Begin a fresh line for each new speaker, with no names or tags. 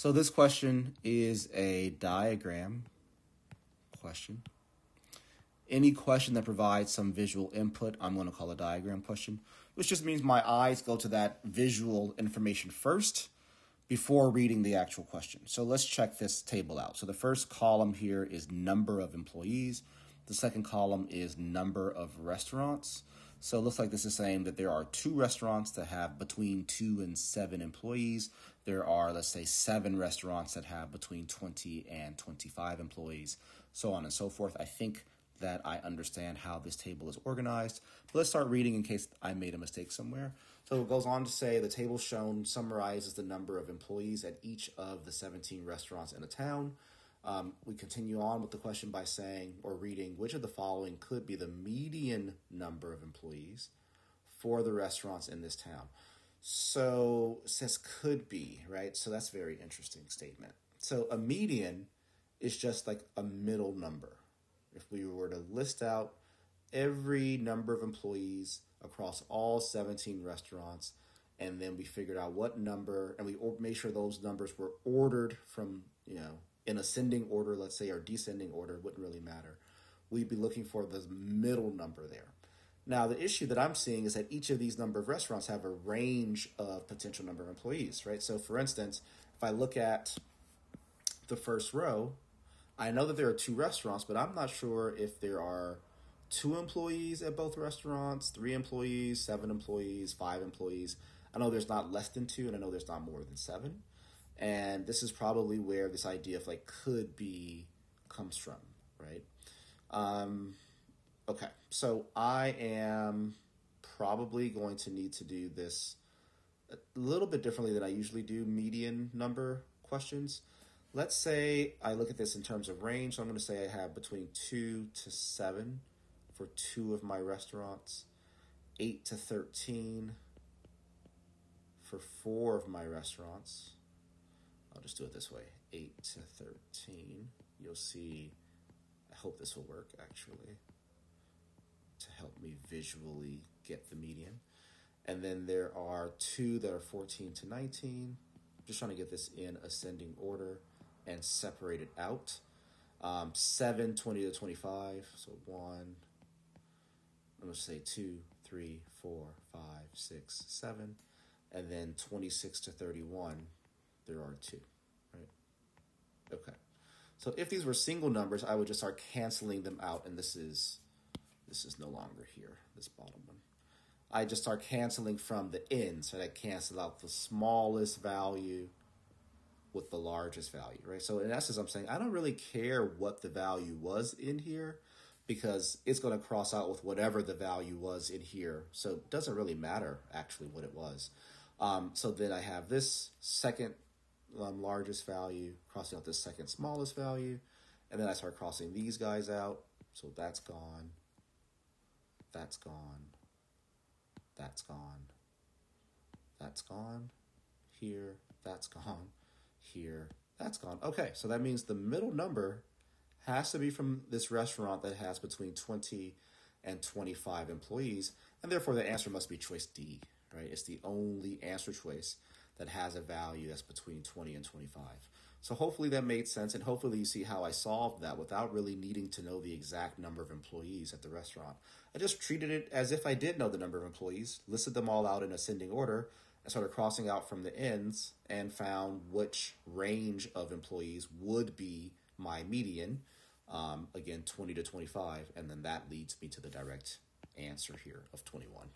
So this question is a diagram question. Any question that provides some visual input, I'm going to call a diagram question, which just means my eyes go to that visual information first before reading the actual question. So let's check this table out. So the first column here is number of employees. The second column is number of restaurants. So it looks like this is saying that there are two restaurants that have between two and seven employees. There are, let's say, seven restaurants that have between 20 and 25 employees, so on and so forth. I think that I understand how this table is organized. But let's start reading in case I made a mistake somewhere. So it goes on to say the table shown summarizes the number of employees at each of the 17 restaurants in a town. Um, we continue on with the question by saying or reading which of the following could be the median number of employees for the restaurants in this town. So says could be, right? So that's a very interesting statement. So a median is just like a middle number. If we were to list out every number of employees across all 17 restaurants, and then we figured out what number, and we made sure those numbers were ordered from, you know, in ascending order, let's say, or descending order, wouldn't really matter. We'd be looking for the middle number there. Now, the issue that I'm seeing is that each of these number of restaurants have a range of potential number of employees, right? So, for instance, if I look at the first row, I know that there are two restaurants, but I'm not sure if there are two employees at both restaurants, three employees, seven employees, five employees. I know there's not less than two, and I know there's not more than seven. And this is probably where this idea of like could be comes from, right? Um, okay, so I am probably going to need to do this a little bit differently than I usually do median number questions. Let's say I look at this in terms of range. So I'm going to say I have between two to seven for two of my restaurants, eight to 13 for four of my restaurants. I'll just do it this way 8 to 13. You'll see, I hope this will work actually to help me visually get the median. And then there are two that are 14 to 19. just trying to get this in ascending order and separate it out. Um, 7, 20 to 25. So 1, I'm going to say 2, 3, 4, 5, 6, 7. And then 26 to 31, there are two, right? Okay. So if these were single numbers, I would just start canceling them out, and this is this is no longer here, this bottom one. I just start canceling from the end, so that cancel out the smallest value with the largest value, right? So in essence, I'm saying I don't really care what the value was in here because it's going to cross out with whatever the value was in here. So it doesn't really matter actually what it was. Um, so then I have this second um, largest value, crossing out the second smallest value, and then I start crossing these guys out. So that's gone, that's gone, that's gone, that's gone, here, that's gone, here, that's gone. Okay, so that means the middle number has to be from this restaurant that has between 20 and 25 employees, and therefore the answer must be choice D, right? It's the only answer choice that has a value that's between 20 and 25. So hopefully that made sense, and hopefully you see how I solved that without really needing to know the exact number of employees at the restaurant. I just treated it as if I did know the number of employees, listed them all out in ascending order, and started crossing out from the ends and found which range of employees would be my median. Um, again, 20 to 25, and then that leads me to the direct answer here of 21.